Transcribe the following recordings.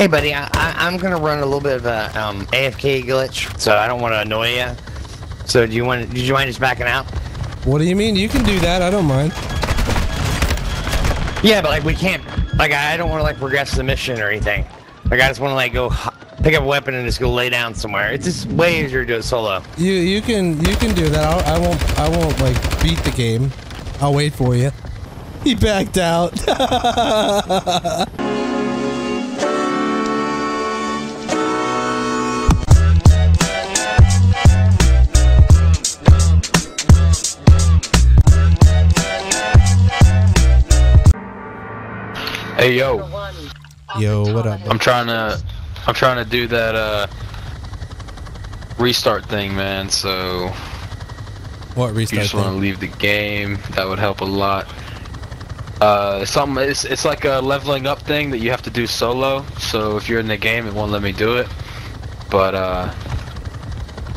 Hey, buddy, I, I, am gonna run a little bit of a um, AFK glitch, so I don't want to annoy you. So, do you want? Did you mind just backing out? What do you mean? You can do that. I don't mind. Yeah, but like we can't. Like I don't want to like progress the mission or anything. Like I just want to like go pick up a weapon and just go lay down somewhere. It's just way easier to do it solo. You you can you can do that. I'll, I won't I won't like beat the game. I'll wait for you. He backed out. Hey yo. Yo, what up? I'm trying to I'm trying to do that uh restart thing, man. So what restart? If you just want to leave the game, that would help a lot. Uh, something it's it's like a leveling up thing that you have to do solo. So if you're in the game, it won't let me do it. But uh,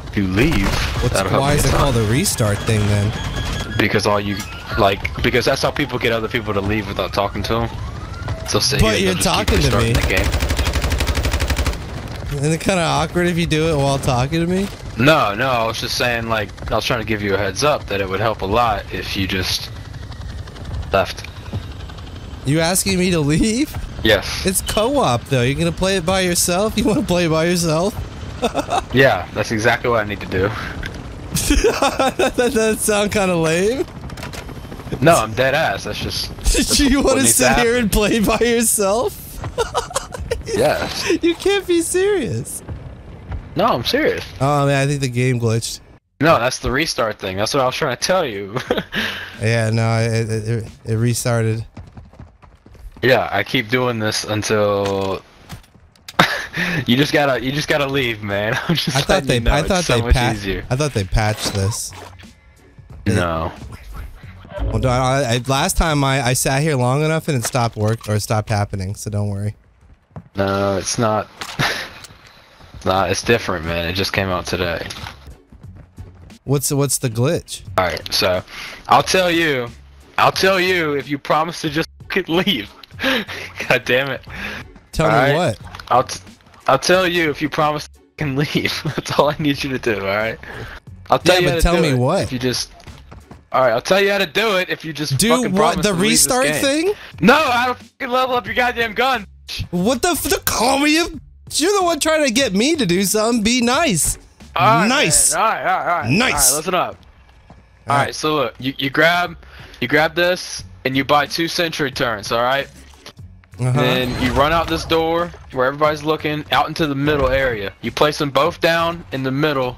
if you leave, What's, why is it called a restart thing then? Because all you like because that's how people get other people to leave without talking to them. So but you're talking to me. Isn't it kind of awkward if you do it while talking to me? No, no, I was just saying like I was trying to give you a heads up that it would help a lot if you just left. You asking me to leave? Yes. It's co-op though. You're gonna play it by yourself. You want to play by yourself? yeah, that's exactly what I need to do. that, that sound kind of lame. No, I'm dead ass. That's just. That's you want to sit here and play by yourself? yes. You can't be serious. No, I'm serious. Oh man, I think the game glitched. No, that's the restart thing. That's what I was trying to tell you. yeah, no, it, it, it restarted. Yeah, I keep doing this until you just gotta you just gotta leave, man. I'm just I thought they you know, I thought so patched I thought they patched this. No. Well, I, I, last time I, I sat here long enough and it stopped work or stopped happening, so don't worry. No, it's not. it's not. It's different, man. It just came out today. What's what's the glitch? All right, so I'll tell you. I'll tell you if you promise to just leave. God damn it. Tell all me right? what. I'll t I'll tell you if you promise to leave. That's all I need you to do. All right. I'll tell yeah, you. but tell me it. what. If you just all right, I'll tell you how to do it if you just do what the restart thing. No, I don't fucking level up your goddamn gun. What the? F call me a. You're the one trying to get me to do something. Be nice. Right, nice. Man. All right, all right, all right. Nice. All right, listen up. All, all right. right, so look, you, you grab, you grab this, and you buy two sentry turrets. All right. Uh -huh. Then you run out this door where everybody's looking out into the middle area. You place them both down in the middle,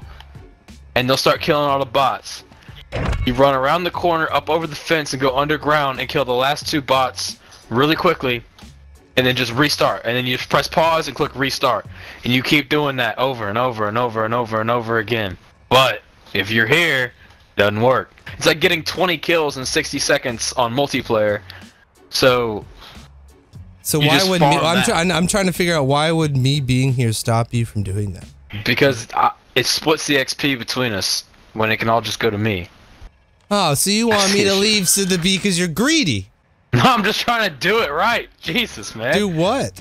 and they'll start killing all the bots. You run around the corner, up over the fence, and go underground and kill the last two bots really quickly, and then just restart. And then you just press pause and click restart. And you keep doing that over and over and over and over and over again. But if you're here, doesn't work. It's like getting 20 kills in 60 seconds on multiplayer. So. So why would me? I'm, try, I'm trying to figure out why would me being here stop you from doing that? Because I, it splits the XP between us when it can all just go to me. Oh, so you want me to leave Sida B because you're greedy? No, I'm just trying to do it right. Jesus, man. Do what?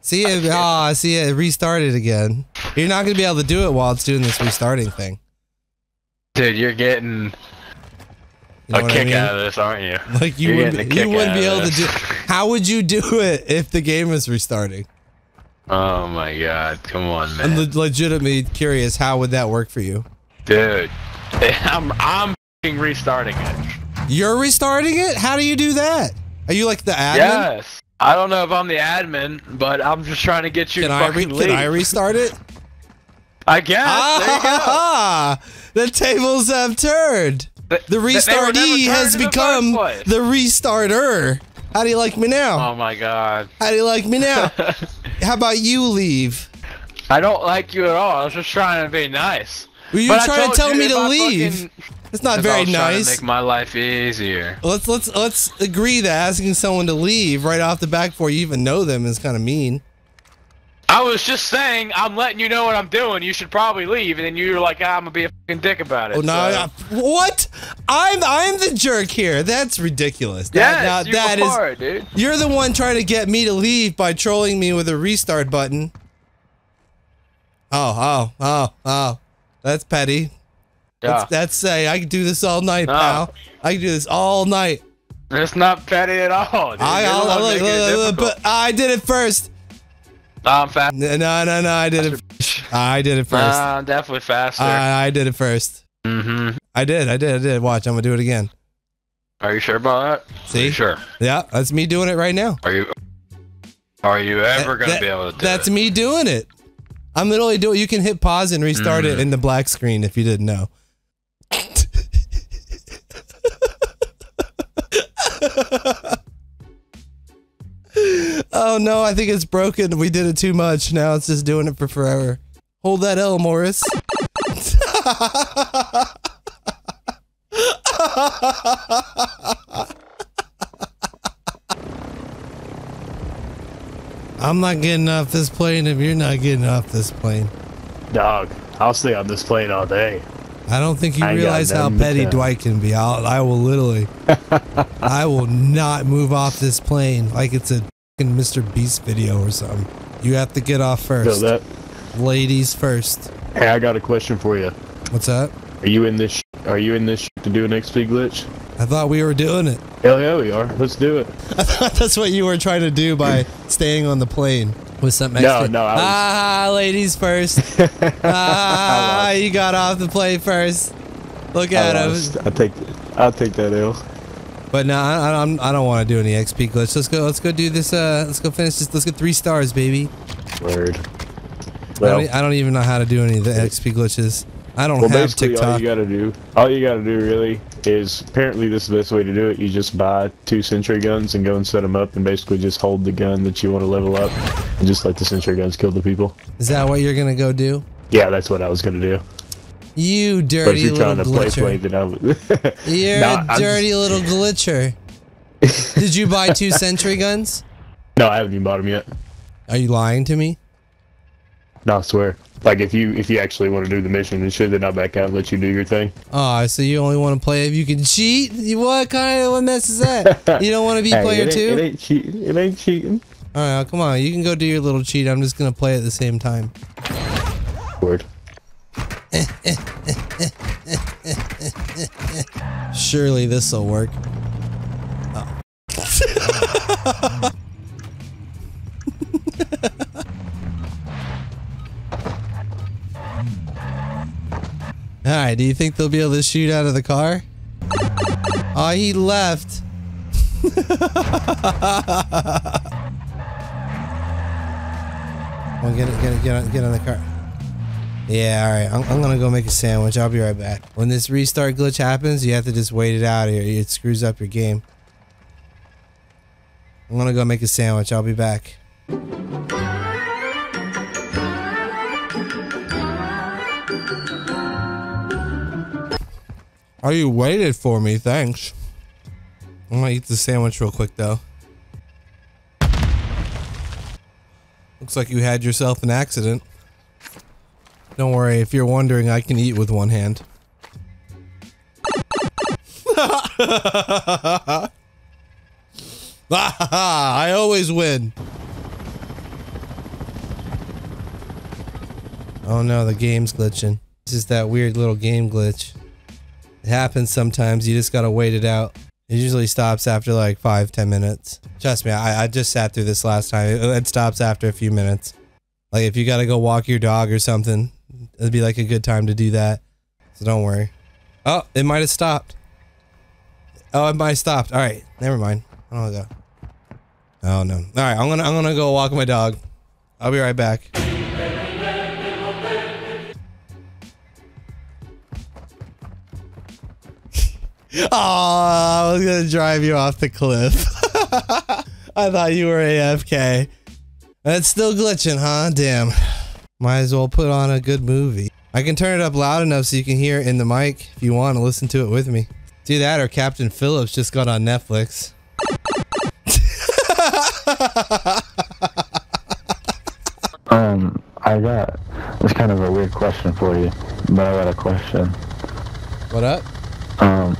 See it? Ah, oh, see it restarted again. You're not gonna be able to do it while it's doing this restarting thing. Dude, you're getting you know a kick I mean? out of this, aren't you? Like you wouldn't, you wouldn't be able to do. How would you do it if the game was restarting? Oh my god! Come on, man. I'm le legitimately curious. How would that work for you? Dude, I'm I'm restarting it. You're restarting it? How do you do that? Are you like the admin? Yes. I don't know if I'm the admin, but I'm just trying to get you can to I fucking Can I restart it? I guess. Ah, the tables have turned. The, the restartee has become the, the restarter. How do you like me now? Oh my god. How do you like me now? How about you leave? I don't like you at all. I was just trying to be nice. Well, you're trying to tell me to leave. It's not very nice. make my life easier. Let's let's let's agree that asking someone to leave right off the back before you even know them is kind of mean. I was just saying, I'm letting you know what I'm doing. You should probably leave, and then you're like, ah, I'm gonna be a fucking dick about it. Oh no! So. what? I'm I'm the jerk here. That's ridiculous. That, yes, you that are, is, dude. You're the one trying to get me to leave by trolling me with a restart button. Oh, oh, oh, oh. That's petty. Yeah. That's, that's say I can do this all night, no. pal. I can do this all night. It's not petty at all. Dude. I, I, look, look, look, but I did it first. I'm fast. No, no, no. I did it. I did it first. Definitely faster. I, I did it first. Mm-hmm. I did. I did. I did. Watch. I'm gonna do it again. Are you sure about that? See? sure. Yeah, that's me doing it right now. Are you? Are you ever that, gonna that, be able to do That's it? me doing it. I'm literally doing. You can hit pause and restart mm. it in the black screen if you didn't know. oh no, I think it's broken. We did it too much. Now it's just doing it for forever. Hold that L, Morris. I'm not getting off this plane if you're not getting off this plane. Dog, I'll stay on this plane all day. I don't think you realize how petty Dwight can be. I'll, I will literally, I will not move off this plane like it's a Mr. Beast video or something. You have to get off first. that. Ladies first. Hey, I got a question for you. What's that? Are you in this? Are you in this to do an XP glitch? I thought we were doing it. Hell yeah, we are. Let's do it. I thought that's what you were trying to do by staying on the plane with some extra. No, no. Was... Ah, ladies first. ah, you got off the plane first. Look at I him. I take, I'll take that L. But no, I, I, I don't want to do any XP glitch. Let's go. Let's go do this. Uh, let's go finish this. Let's get three stars, baby. Word. Well, I don't, I don't even know how to do any of the XP glitches. I don't well, have basically TikTok. All you gotta do, all you gotta do really is apparently this is the best way to do it. You just buy two sentry guns and go and set them up, and basically just hold the gun that you want to level up, and just let the sentry guns kill the people. Is that what you're gonna go do? Yeah, that's what I was gonna do. You dirty you're little glitcher. Play, you're no, a dirty just... little glitcher. Did you buy two sentry guns? No, I haven't even bought them yet. Are you lying to me? No, I swear. Like if you if you actually want to do the mission and should they not back out and let you do your thing. Oh, so you only want to play if you can cheat? What kind of mess is that? you don't want to be hey, player it two? It ain't cheating. It ain't cheating. All right, come on. You can go do your little cheat. I'm just gonna play at the same time. Word. Surely this will work. Oh. Alright, do you think they'll be able to shoot out of the car? Oh, he left. well, get it, get it, get on, get on the car. Yeah, alright. I'm, I'm, gonna go make a sandwich. I'll be right back. When this restart glitch happens, you have to just wait it out here. It screws up your game. I'm gonna go make a sandwich. I'll be back. Oh, you waited for me. Thanks. I'm gonna eat the sandwich real quick, though. Looks like you had yourself an accident. Don't worry, if you're wondering, I can eat with one hand. I always win. Oh no, the game's glitching. This is that weird little game glitch. It happens sometimes. You just gotta wait it out. It usually stops after like five, ten minutes. Trust me, I, I just sat through this last time. It, it stops after a few minutes. Like if you gotta go walk your dog or something, it'd be like a good time to do that. So don't worry. Oh, it might have stopped. Oh, it might have stopped. All right, never mind. I don't go. Oh no. All right, I'm gonna I'm gonna go walk my dog. I'll be right back. Oh, I was gonna drive you off the cliff. I thought you were AFK. That's still glitching, huh? Damn. Might as well put on a good movie. I can turn it up loud enough so you can hear it in the mic if you want to listen to it with me. Do that or Captain Phillips just got on Netflix. um, I got it's kind of a weird question for you, but I got a question. What up? Um,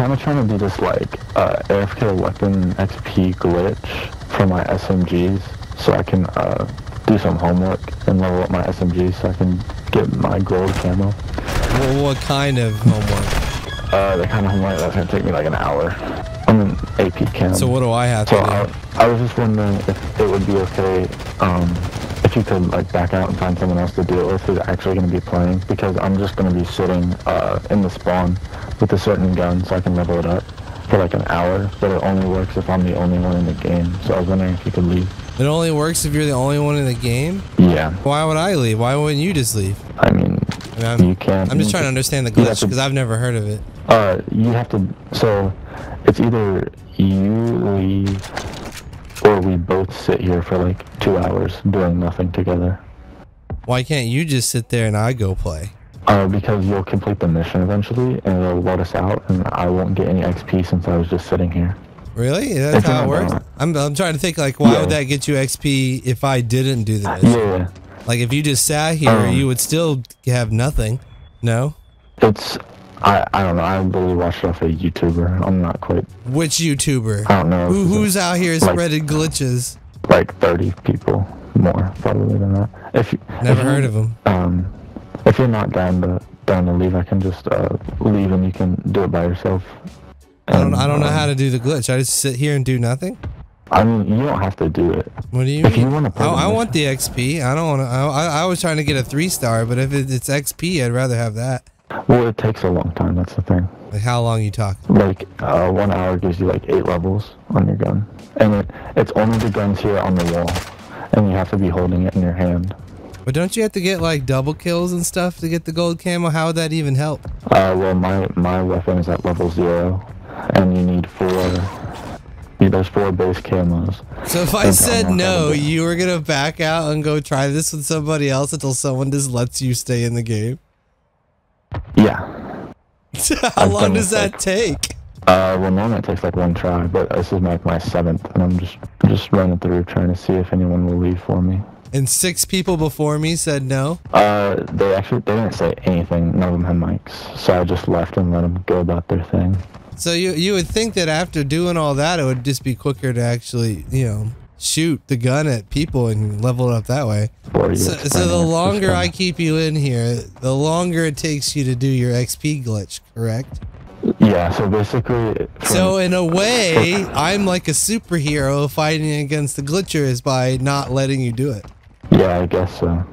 kind of trying to do this like uh, AFK weapon XP glitch for my SMGs, so I can uh, do some homework and level up my SMGs so I can get my gold camo. Well, what kind of homework? Uh, the kind of homework that's gonna take me like an hour. I'm an AP Chem. So what do I have So to do? I, I was just wondering if it would be okay um, if you could like back out and find someone else to do it with who's actually going to be playing because I'm just going to be sitting uh, in the spawn with a certain gun so I can level it up for like an hour, but it only works if I'm the only one in the game. So I was wondering if you could leave. It only works if you're the only one in the game. Yeah, Why would I leave? Why wouldn't you just leave? I mean, I mean, you I'm, can. I'm just trying to understand the glitch because I've never heard of it. Uh, you have to. So it's either you leave or we both sit here for like two hours doing nothing together. Why can't you just sit there and I go play? Uh, because you'll complete the mission eventually, and it'll let us out, and I won't get any XP since I was just sitting here. Really? That's It's how it works? I'm, I'm trying to think like why would that get you XP if I didn't do the mission? Yeah, Like if you just sat here, Um, you would still have nothing. No? it's I I don't know. I really watched it off a YouTuber. I'm not quite. Which YouTuber? I don't know. Who, who's out here Like- spreading glitches? like 30 people more probably than that. If you, Never if heard you, of him. Um, if you're not down to down to leave, I can just uh, leave and you can do it by yourself. I don't. I don't know um, how to do the glitch. I just sit here and do nothing. I mean, you don't have to do it. What do you If mean? you wanna play I, I want the XP. I don't want to. I, I I was trying to get a three star, but if it, it's XP, I'd rather have that. Well, it takes a long time. That's the thing. Like how long you talk? Like uh, one hour gives you like eight levels on your gun, and it, it's only the guns here on the wall, and you have to be holding it in your hand. But don't you have to get like double kills and stuff to get the gold camo? How would that even help? Uh, well, my my weapon is at level zero, and you need four. yeah, There's four base camos. So if I said know how to no, you were gonna back out and go try this with somebody else until someone just lets you stay in the game. Yeah. How I've long does that like- take? Uh, well, normally it takes like one try, but this is like my seventh, and I'm just just running through trying to see if anyone will leave for me. And six people before me said no. Uh, they actually they didn't say anything. None of them had mics, so I just left and let them go about their thing. So you you would think that after doing all that, it would just be quicker to actually you know shoot the gun at people and level it up that way. So, so the longer I keep you in here, the longer it takes you to do your XP glitch, correct? Yeah. So basically. So in a way, I'm like a superhero fighting against the glitchers by not letting you do it. Yeah, I guess so.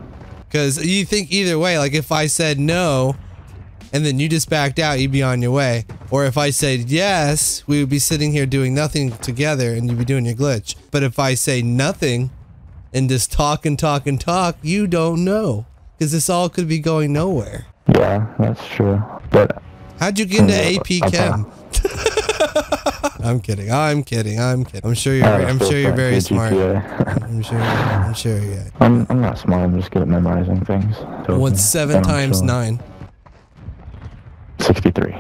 Because you think either way, like if I said no, and then you just backed out, you'd be on your way. Or if I said yes, we would be sitting here doing nothing together and you'd be doing your glitch. But if I say nothing and just talk and talk and talk, you don't know. Because this all could be going nowhere. Yeah, that's true. But How'd you get into Uh, AP Chem? I'm kidding. I'm kidding. I'm kidding. I'm sure you're. I'm sure you're very smart. I'm sure. I'm sure. Yeah. I'm I'm not smart. I'm just good at memorizing things. What's seven times sure. nine? Sixty-three.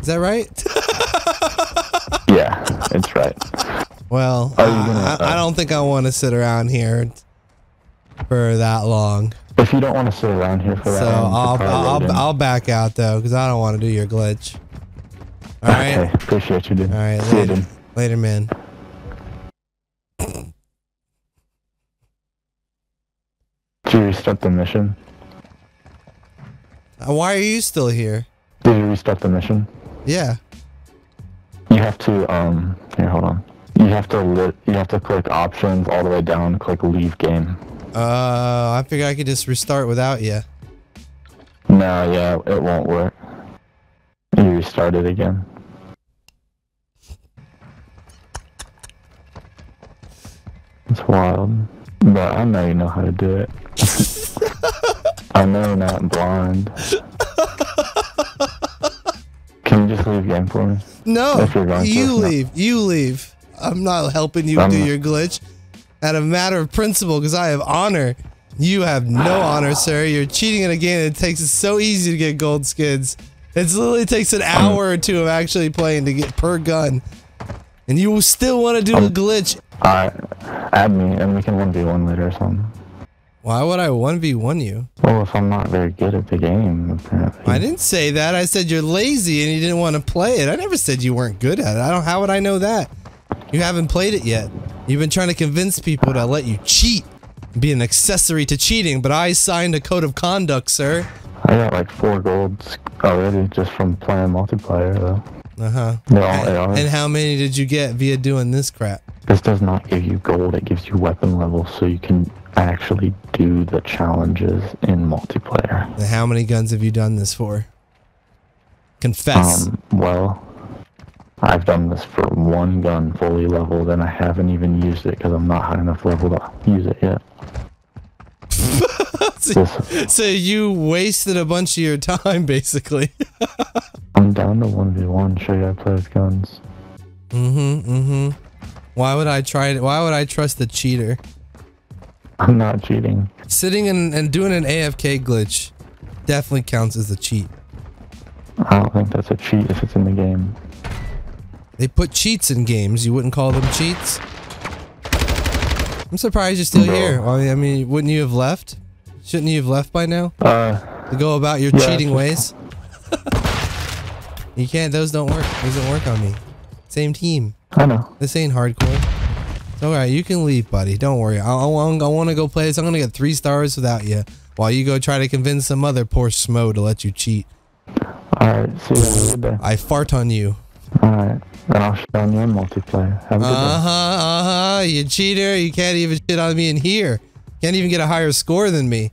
Is that right? Yeah, it's right. Well, Are you gonna, I, I uh, don't think I want to sit around here for that long. If you don't want to sit around here for that So long, you could I'll I'll. I'll back out though because I don't want to do your glitch. All right. Okay, appreciate you, dude. All right. See you, Later, dude. later, man. Did you restart the mission? Uh, Why are you still here? Did you restart the mission? Yeah. You have to um. Here, hold on. You have to li- you have to click options all the way down. Click leave game. Uh, I figure I could just restart without you. No, yeah, it won't work. Restart it again. It's wild, but I know you know how to do it. I know you're not blind. Can you just leave game for me? No, If you're going to, you leave. You leave. I'm not helping you I'm do not- your glitch. Out of matter of principle, because I have honor. You have no honor, sir. You're cheating in a game that takes it so easy to get gold skins. It literally takes an hour or two of actually playing to get per gun. And you still want to do Um, a glitch? Alright, add me and we can 1v1 later or something. Why would I 1v1 you? Well, if I'm not very good at the game, apparently. I didn't say that. I said you're lazy and you didn't want to play it. I never said you weren't good at it. I don't. How would I know that? You haven't played it yet. You've been trying to convince people to let you cheat, be an accessory to cheating. But I signed a code of conduct, sir. I got like four golds already just from playing multiplayer, though. Uh huh. They're. And how many did you get via doing this crap? This does not give you gold, it gives you weapon level so you can actually do the challenges in multiplayer. And how many guns have you done this for? Confess. Um, well, I've done this for one gun fully leveled and I haven't even used it because I'm not high enough level to use it yet. So, so you wasted a bunch of your time, basically. I'm down to 1v1, show you how to play with guns. mm-hmm. Mm-hmm. Why would I try it? Why would I trust the cheater? I'm not cheating. Sitting and, and doing an AFK glitch definitely counts as a cheat. I don't think that's a cheat if it's in the game. They put cheats in games. You wouldn't call them cheats? I'm surprised you're still Bro. here. I mean, wouldn't you have left? Shouldn't you have left by now? Uh, To go about your Yeah, cheating ways? you can't. Those don't work. Those don't work on me. Same team. I know. This ain't hardcore. It's alright. You can leave, buddy. Don't worry. I, I, want- I want to go play this. I'm going to get three stars without you. While you go try to convince some other poor schmo to let you cheat. Alright, see you. Have a good day. I fart on you. Alright, then I'll shit on you in multiplayer. Have a good uh huh, uh huh. You cheater. You can't even shit on me in here. Can't even get a higher score than me.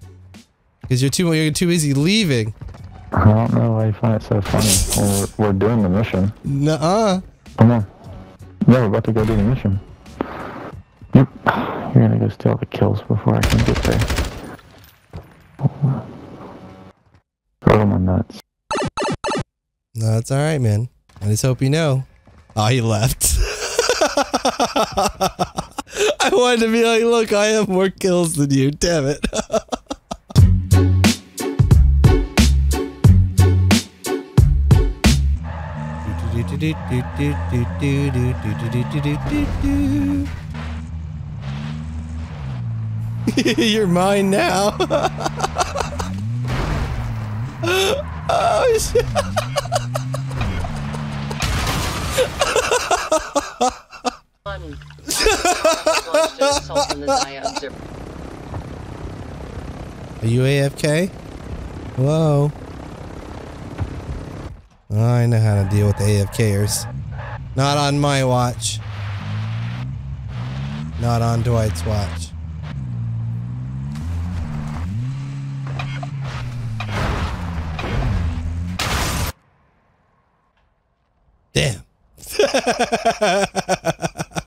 Because you're too, you're too busy leaving. I don't know why you find it so funny. We're, we're doing the mission. Nuh uh. Come on. Yeah, we're about to go do the mission. Yep. You're gonna go steal the kills before I can get there. To my nuts. No, that's alright, man. I just hope you know. Oh, he left. I wanted to be like, look, I have more kills than you. Damn it. You're mine now. oh shit. Are you AFK? Hello? I know how to deal with AFKers. Not on my watch. Not on Dwight's watch. Damn.